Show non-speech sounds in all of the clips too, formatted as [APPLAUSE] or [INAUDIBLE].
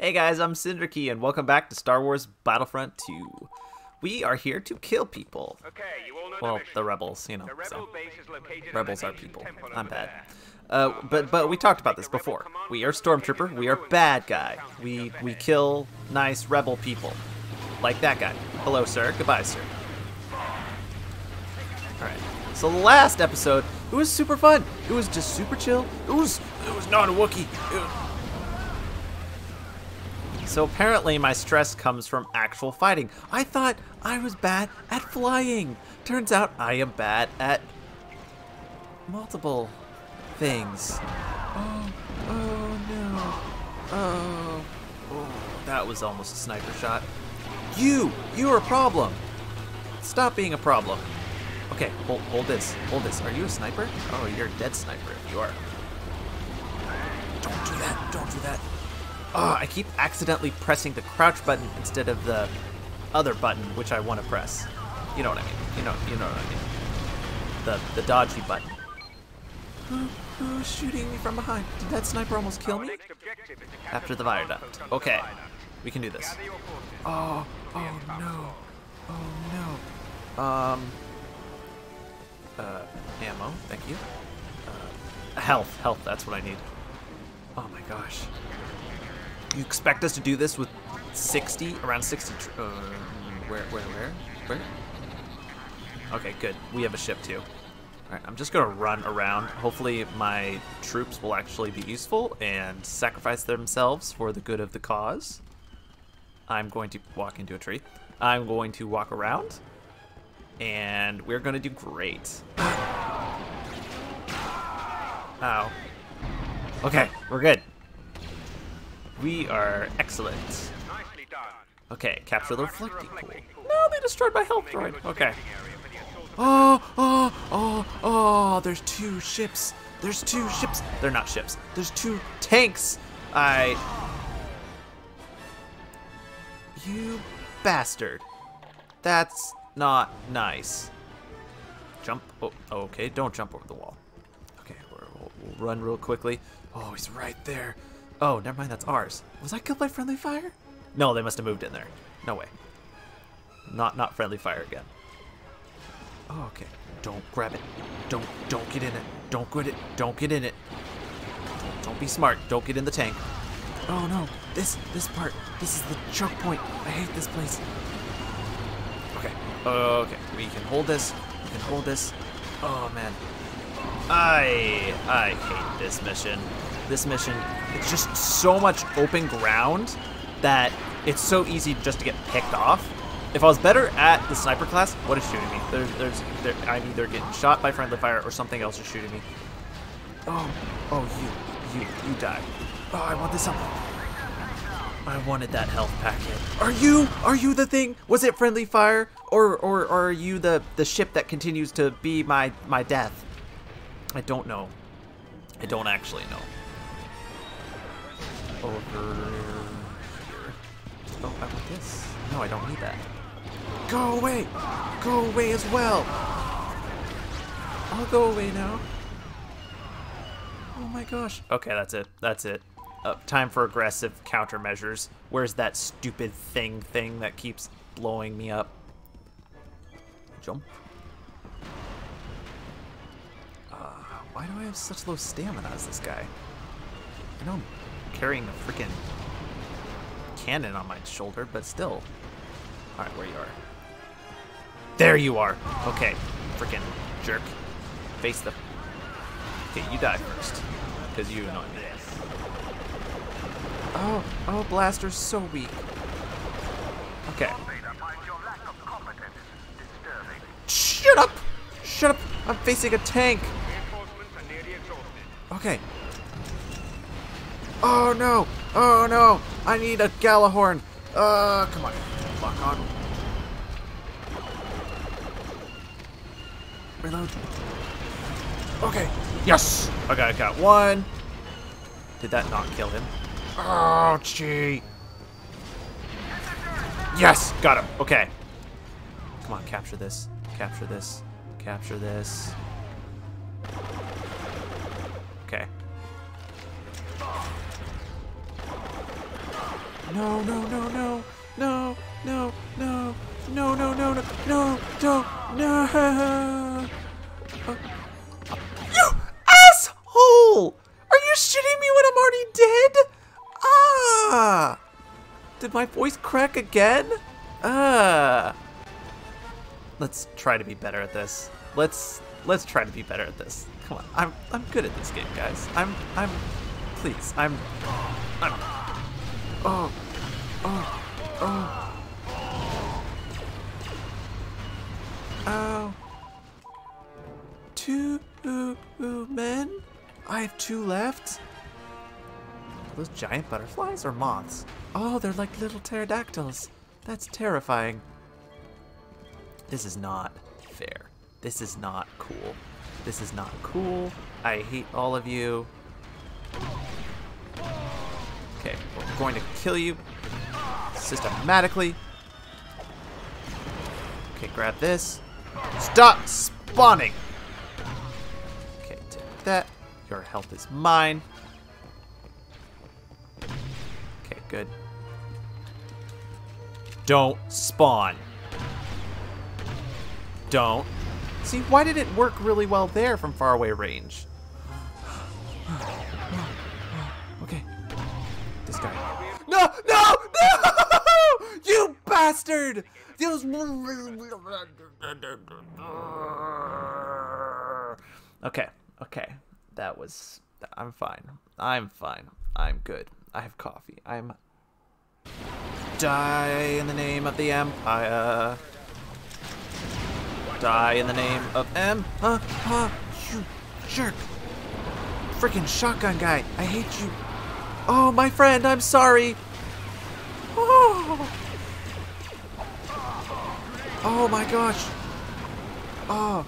Hey guys, I'm CinderKey, and welcome back to Star Wars Battlefront 2. We are here to kill people. Okay, you all know Well, the the rebels, you know. So. base is located Rebels are people. I'm bad. Uh, but but we talked about this before. We are stormtrooper. We are bad guy. We we kill nice rebel people, like that guy. Hello, sir. Goodbye, sir. All right. So the last episode, it was super fun. It was just super chill. It was it was not a Wookiee. So apparently my stress comes from actual fighting. I thought I was bad at flying. Turns out I am bad at multiple things. Oh, oh no. Oh, oh, that was almost a sniper shot. You, you're a problem. Stop being a problem. Okay, hold, hold this, hold this. Are you a sniper? Oh, you're a dead sniper if you are. Don't do that, don't do that. Oh, I keep accidentally pressing the crouch button instead of the other button, which I want to press. You know what I mean? You know, you know what I mean. The the dodgy button. Who, who's [GASPS] shooting me from behind? Did that sniper almost kill me? next objective is to capture After the viaduct. Okay, we can do this. Gather your forces. Oh, oh no. Oh no. Um. Uh, ammo, thank you. Uh, health, health, that's what I need. Oh my gosh. You expect us to do this with 60, around 60, tr- uh, where, where, where, where? Okay, good. We have a ship too. Alright, I'm just gonna run around. Hopefully my troops will actually be useful and sacrifice themselves for the good of the cause. I'm going to walk into a tree. I'm going to walk around. And we're to do great. Ow. Okay, we're good. We are excellent. Okay, capture the Now run through a reflecting pool. No, they destroyed my health droid. Okay. staging area for the assault. Oh, oh, oh, oh, there's two ships. There's two ships. They're not ships. There's two tanks. I. You bastard. That's not nice. Jump. Oh, okay. Don't jump over the wall. Okay, we're, we'll, we'll run real quickly. Oh, he's right there. Oh, never mind. That's ours. Was I killed by friendly fire? No, they must have moved in there. No way. Not not friendly fire again. Oh, okay. Don't grab it. Don't don't get in it. Don't get it. Don't get in it. Don't, don't be smart. Don't get in the tank. Oh no. This this part. This is the choke point. I hate this place. Okay. Okay. We can hold this. We can hold this. Oh man. I I hate this mission. This mission, it's just so much open ground that it's so easy just to get picked off. If I was better at the sniper class, what is shooting me? There's, there's, there, I'm either getting shot by friendly fire or something else is shooting me. Oh, oh, you, you, you die. Oh, I want this up. I wanted that health packet. Are you, are you the thing? Was it friendly fire, or, or, or are you the, the ship that continues to be my, my death? I don't know. I don't actually know. Over here. Oh, I want this. No, I don't need that. Go away! Go away as well! I'll go away now. Oh my gosh. Okay, that's it. That's it. Uh, time for aggressive countermeasures. Where's that stupid thing thing that keeps blowing me up? Jump. Uh, why do I have such low stamina as this guy? I know I'm carrying a freaking cannon on my shoulder, but still. Alright, where you are. There you are! Okay, freaking jerk. Face the. Okay, you die first. Because you annoy me. Oh, oh, Blaster's so weak. Okay. Shut up! Shut up! I'm facing a tank! Okay. Oh no! Oh no! I need a Gjallarhorn! Uh, come on. Lock on. Reload. Okay. Yes! Okay, I got one. Did that not kill him? Oh, gee. Yes! Got him. Okay. Come on, capture this. Capture this. Capture this. No, no, no, no, no, no, no, no, no, no, no, no, don't, no. Uh, you asshole! Are you shitting me when I'm already dead? Ah! Did my voice crack again? Ah. Let's try to be better at this. Let's let's try to be better at this. Come on. I'm I'm good at this game, guys. I'm I'm please. I'm I'm Oh. Oh. Oh. Oh. Two men? I have two left? Are those giant butterflies or moths? Oh, they're like little pterodactyls. That's terrifying. This is not fair. This is not cool. This is not cool. I hate all of you. Okay, we're going to kill you systematically. Okay, grab this. Stop spawning! Okay, take that. Your health is mine. Okay, good. Don't spawn. Don't. See, why did it work really well there from far away range? Okay. This guy. No, no, no! [LAUGHS] Bastard! Those. Okay, okay. That was. I'm fine. I'm fine. I'm good. I have coffee. I'm. Die in the name of the Empire. Die in the name of M. Huh? Huh? You jerk. Freaking shotgun guy. I hate you. Oh, my friend, I'm sorry. Oh. Oh my gosh. Oh.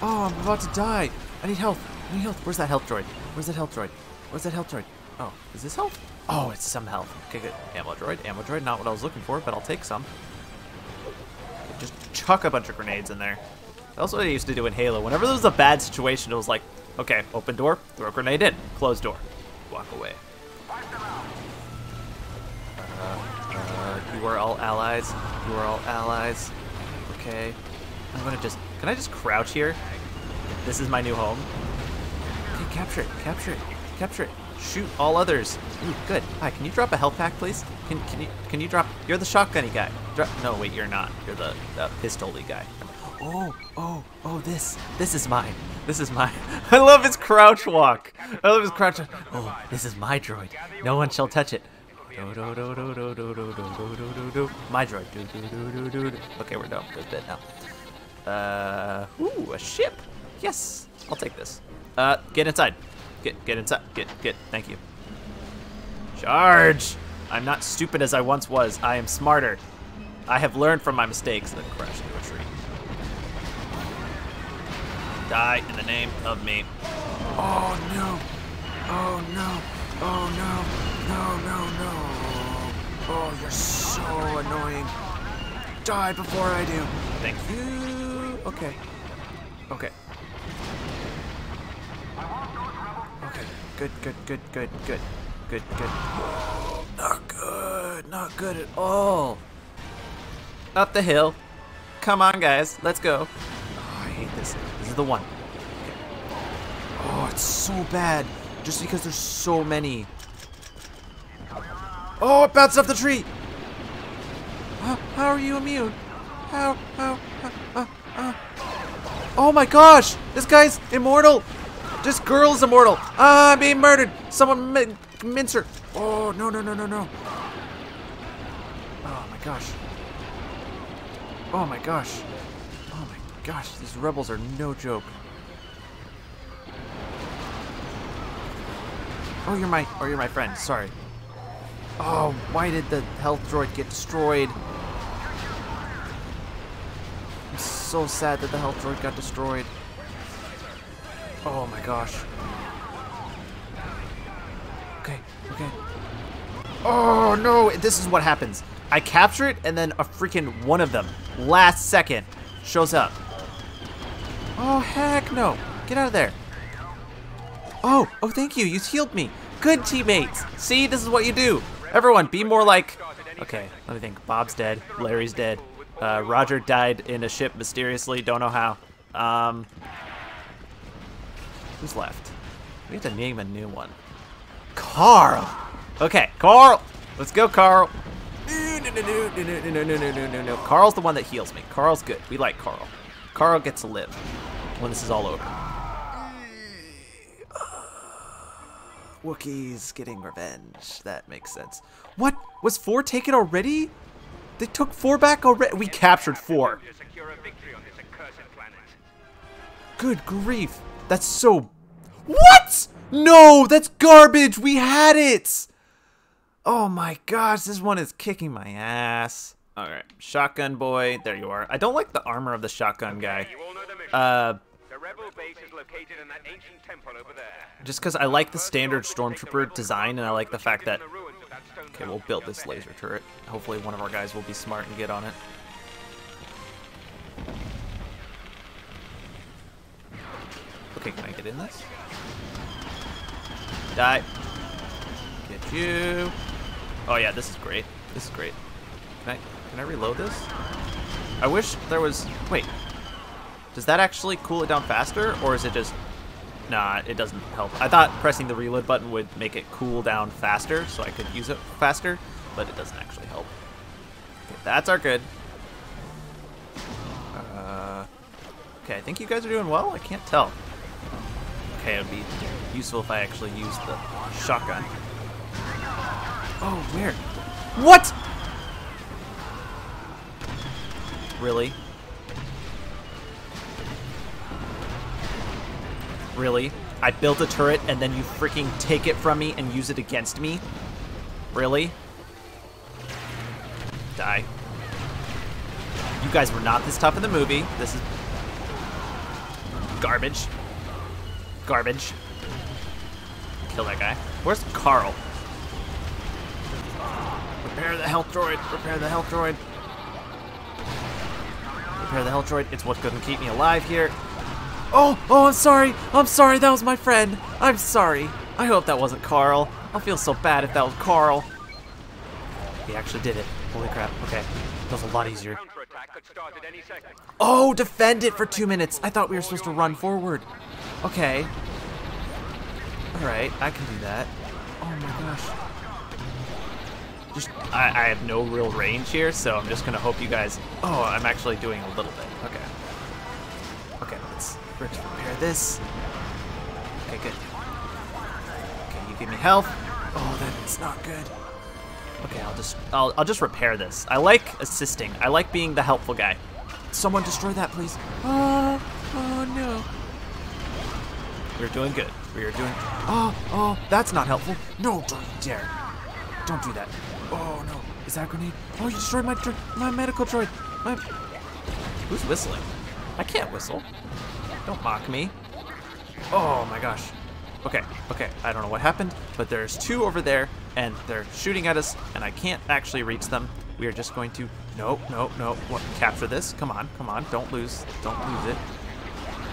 Oh, I'm about to die. I need health. I need health. Where's that health droid? Where's that health droid? Where's that health droid? Oh, is this health? Oh, it's some health. Okay, good. Ammo droid. Ammo droid. Not what I was looking for, but I'll take some. Just chuck a bunch of grenades in there. That's what I used to do in Halo. Whenever there was a bad situation, it was like, okay, open door, throw a grenade in, close door, walk away. You are all allies. You are all allies. Okay. I'm gonna just. Can I just crouch here? This is my new home. Okay, capture it. Capture it. Capture it. Shoot all others. Ooh, good. Hi, can you drop a health pack, please? Can can you can you drop? You're the shotgunny guy. Drop. No, wait, you're not. You're the, the pistoly guy. Oh, oh, oh! This, this is mine. This is mine. [LAUGHS] I love his crouch walk. I love his crouch. Oh, this is my droid. No one shall touch it. My droid. Okay, we're done. Good bit now. Uh, ooh, a ship. Yes, I'll take this. Uh, get inside. Get get inside. Get get. Thank you. Charge! I'm not stupid as I once was. I am smarter. I have learned from my mistakes. Then crash into a tree. Die in the name of me. Oh no! Oh no! Oh no! No no no! Oh, you're so annoying. Die before I do. Thank you. Okay. Okay. Okay. Good, good, good, good, good. Good, good. Not good. Not good at all. Up the hill. Come on, guys. Let's go. Oh, I hate this. This is the one. Okay. Oh, it's so bad. Just because there's so many. Oh, it bounced off the tree. How, how are you immune? How, how, uh, uh. Oh my gosh! This guy's immortal! This girl's immortal! Ah, I'm being murdered! Someone min mince her! Oh, no, no, no, no, no. Oh my gosh. Oh my gosh. Oh my gosh, these rebels are no joke. Oh, you're my, oh, you're my friend. Sorry. Oh, why did the health droid get destroyed? I'm so sad that the health droid got destroyed. Oh my gosh. Okay, okay. Oh no, this is what happens. I capture it and then a freaking one of them, last second, shows up. Oh heck no. Get out of there. Oh, oh thank you. You healed me. Good teammates. See, this is what you do. Everyone, be more like. Okay, let me think. Bob's dead. Larry's dead. Uh, Roger died in a ship mysteriously. Don't know how. Um, who's left? We have to name a new one. Carl. Okay, Carl. Let's go, Carl. No, no, no, no, no, no, no, no, no, no. Carl's the one that heals me. Carl's good. We like Carl. Carl gets to live when this is all over. Wookiees getting revenge. That makes sense. What? Was four taken already? They took four back already? We captured four. To secure a victory on this accursed planet. Good grief. That's so... What? No, that's garbage. We had it. Oh my gosh, this one is kicking my ass. All right, shotgun boy. There you are. I don't like the armor of the shotgun guy. You all know the mission. Uh, rebel base is located in that ancient temple over there. just because I like the standard stormtrooper design and I like the fact that... Okay, we'll build this laser turret. Hopefully one of our guys will be smart and get on it. Okay, can I get in this? Die. Get you. Oh yeah, this is great. This is great. Can I can I reload this? I wish there was wait. Does that actually cool it down faster or is it just Nah, it doesn't help. I thought pressing the reload button would make it cool down faster so I could use it faster, but it doesn't actually help. Okay, that's our good. Uh, okay, I think you guys are doing well. I can't tell. Okay, it would be useful if I actually used the shotgun. Oh, weird. What? Really? Really? I built a turret and then you freaking take it from me and use it against me? Really? Die. You guys were not this tough in the movie. This is garbage. Garbage. Kill that guy. Where's Carl? Repair the health droid. Repair the health droid. Repair the health droid. It's what's going to keep me alive here. Oh, oh, I'm sorry. I'm sorry. That was my friend. I'm sorry. I hope that wasn't Carl. I'll feel so bad if that was Carl. He actually did it. Holy crap. Okay. That was a lot easier. Oh, defend it for two minutes. I thought we were supposed to run forward. Okay. Alright, I can do that. Oh my gosh. Just, I, I have no real range here, so I'm just gonna hope you guys... Oh, I'm actually doing a little bit. Okay, let's, repair this. Okay, good. Okay, you give me health. Oh, that's not good. Okay, I'll just I'll, I'll just repair this. I like assisting. I like being the helpful guy. Someone destroy that, please. Oh, oh no. We're doing good. We are doing. Oh, oh, that's not helpful. No, don't dare. Don't do that. Oh no. Is that a grenade? Oh, you destroyed my my medical droid. My... Who's whistling? I can't whistle. Don't mock me. Oh my gosh. Okay, okay, I don't know what happened, but there's two over there, and they're shooting at us, and I can't actually reach them. We are just going to, no, no, no, what, capture this. Come on, come on, don't lose, don't lose it.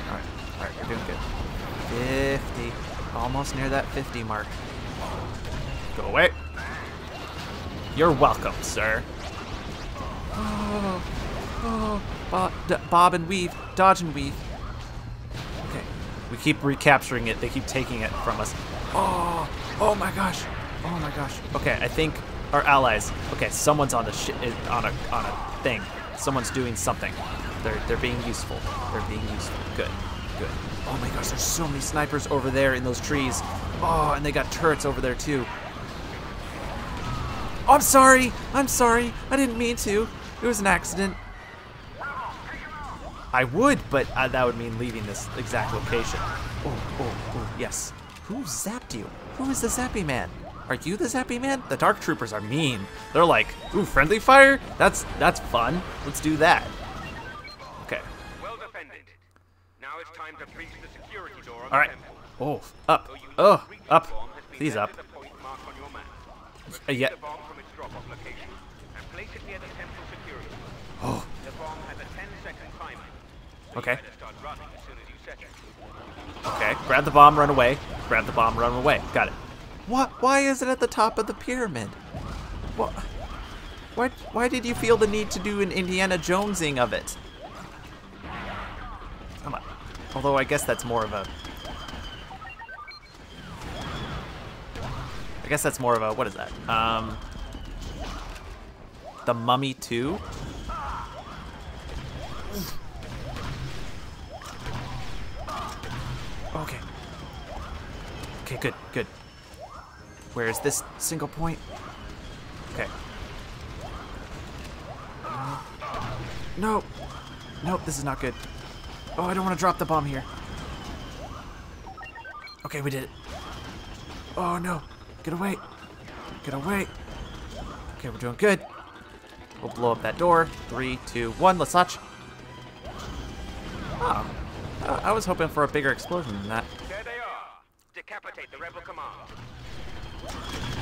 All right, all right, you're doing good. 50, almost near that 50 mark. Go away. You're welcome, sir. Oh, oh, bob and weave, dodge and weave. Keep recapturing it. They keep taking it from us. Oh, oh my gosh. Oh my gosh. Okay, I think our allies. Okay, someone's on the shi on a on a thing. Someone's doing something. They're they're being useful. They're being useful. Good. Good. Oh my gosh, there's so many snipers over there in those trees. Oh, and they got turrets over there too. Oh, I'm sorry. I'm sorry. I didn't mean to. It was an accident. I would, but uh, that would mean leaving this exact location. Oh, oh, oh, yes. Who zapped you? Who is the zappy man? Are you the zappy man? The dark troopers are mean. They're like, ooh, friendly fire? That's that's fun. Let's do that. Okay. Well defended. Now it's time to breach the security door on All right. the temple. Oh, up. Though you need Oh, up. the bomb has been Please up. to the point marked on your map. Uh, yeah. the bomb from its drop-off location and place it near the temple security. Oh, Okay. Okay. Grab the bomb, run away. Grab the bomb, run away. Got it. What? Why is it at the top of the pyramid? What? Why, why did you feel the need to do an Indiana Jonesing of it? Come on. Although I guess that's more of a... I guess that's more of a... What is that? Um... The Mummy 2? Okay. Okay, good, good. Where is this single point? Okay. Uh, no. Nope, this is not good. Oh, I don't want to drop the bomb here. Okay, we did it. Oh, no. Get away. Get away. Okay, we're doing good. We'll blow up that door. Three, two, one. Let's launch. Oh. I was hoping for a bigger explosion than that. There they are. Decapitate the rebel command.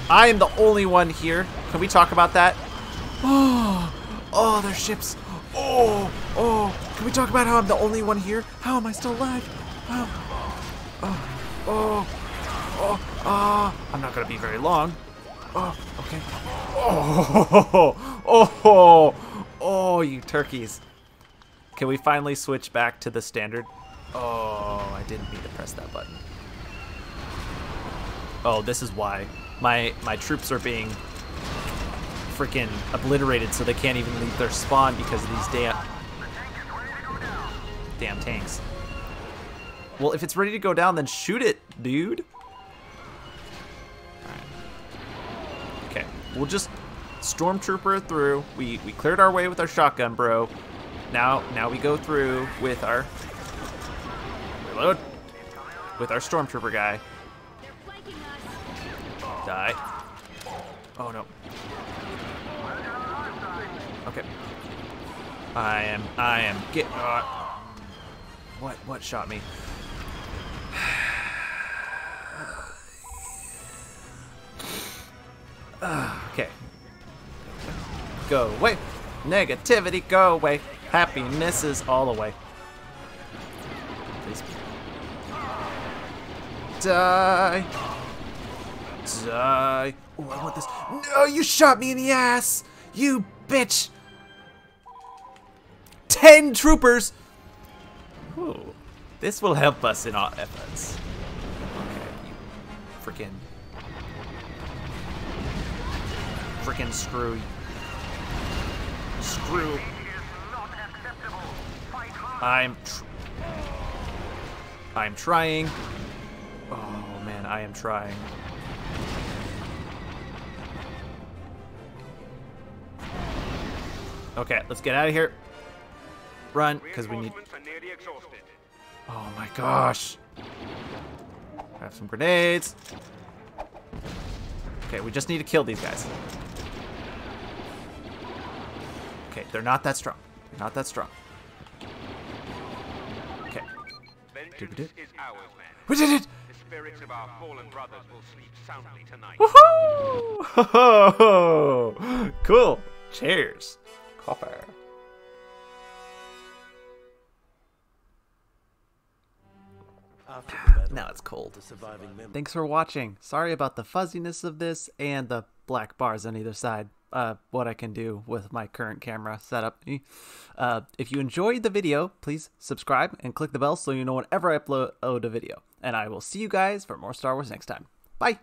I am the only one here. Can we talk about that? Oh, oh, their ships. Oh, oh. Can we talk about how I'm the only one here? How am I still alive? Oh, oh, oh, oh. I'm not gonna be very long. Oh, okay. Oh, [LAUGHS] oh, oh, oh, you turkeys. Can we finally switch back to the standard? Oh, I didn't mean to press that button. Oh, this is why. My my troops are being freaking obliterated so they can't even leave their spawn because of these damn damn tanks. Well, if it's ready to go down, then shoot it, dude. Okay, we'll just stormtrooper through. We we cleared our way with our shotgun, bro. Now now we go through with our reload with our stormtrooper guy. Die. Oh no. Okay. I am. I am. Get. Uh, what? What shot me? [SIGHS] Okay. Go away. Negativity, go away. Happiness is all the Die. Die. Oh, I want this. No, you shot me in the ass. You bitch. Ten troopers. Ooh, this will help us in our efforts. Okay, you freaking, freaking screw. Screw. I'm. Tr I'm trying. I am trying. Okay, let's get out of here. Run, because we need. Reinforcements are nearly exhausted. Oh my gosh. I have some grenades. Okay, we just need to kill these guys. Okay, they're not that strong. They're not that strong. Okay, Vengeance Did do is ours, man. we did it! Spirits of our fallen brothers will sleep soundly tonight. Woohoo! [LAUGHS] cool. Cheers. Copper. [SIGHS] Now it's cold. Thanks for watching. Sorry about the fuzziness of this and the black bars on either side. Uh, what I can do with my current camera setup. Uh, if you enjoyed the video, please subscribe and click the bell so you know whenever I upload a video. And I will see you guys for more Star Wars next time. Bye!